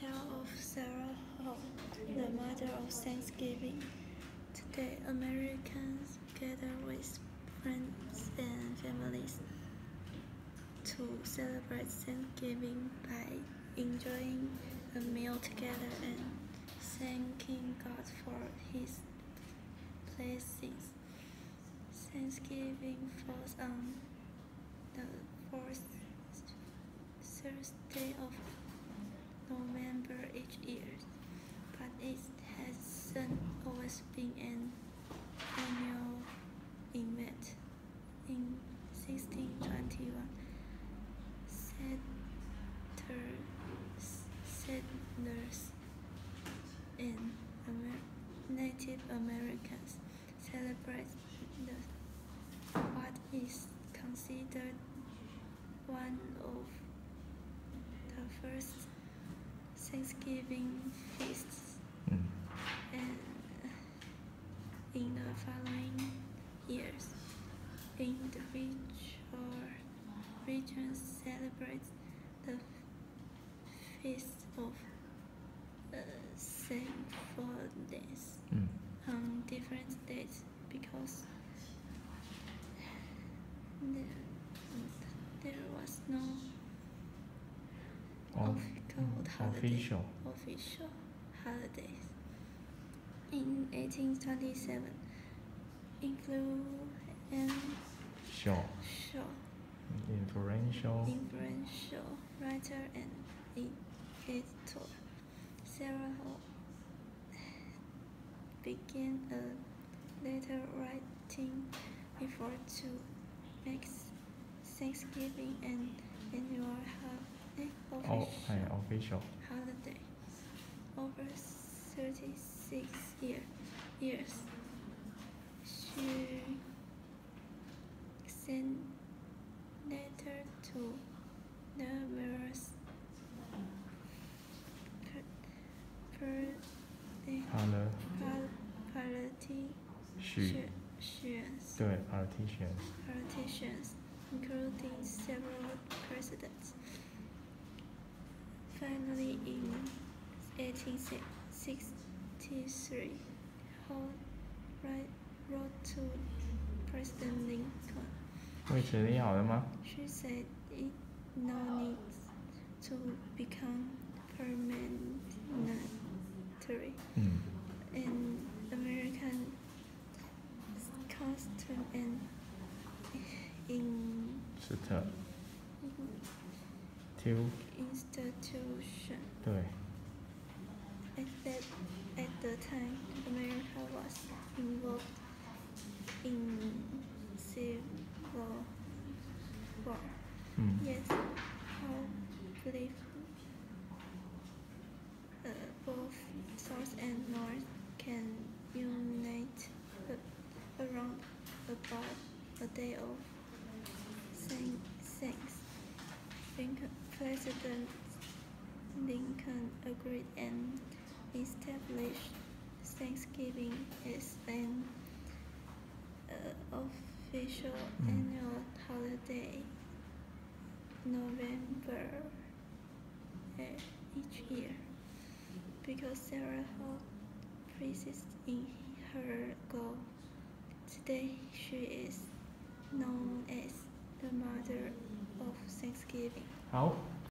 tale of Sarah Hall, the mother of Thanksgiving. Today, Americans gather with friends and families to celebrate Thanksgiving by enjoying a meal together and thanking God for His blessings. Thanksgiving falls on the fourth Thursday of November each year, but it hasn't always been an annual event. In 1621, settlers and Native Americans celebrate the, what is considered one of the first Thanksgiving feasts. Mm. And in the following years, individual regions celebrate the feast of uh, thankfulness Mm. on different dates because there, there was no Of- official holiday. official. official holidays. In 1827, influential Sure. Influential. influential writer and editor Sarah Hall began a letter writing effort to make Thanksgiving an annual ho- Oh, official, oh, official holiday over 36 year, years. She sent letter to numerous politicians. Politicians, including several presidents Finally, in 1863, Hall write- wrote to President Lincoln. 位置理好了吗？ She said it no need to become parliamentary. 嗯 an American custom and in 是 institution. 对。At that at the time, America was involved in civil war. Mm. Yes, how believe uh, both South and North can unite around about a day of thanks. Think President Lincoln agreed and established Thanksgiving as an uh, official Mm. annual holiday November uh, each year because Sarah Hall persists in her goal. Today she is known as the mother of Thanksgiving. 好。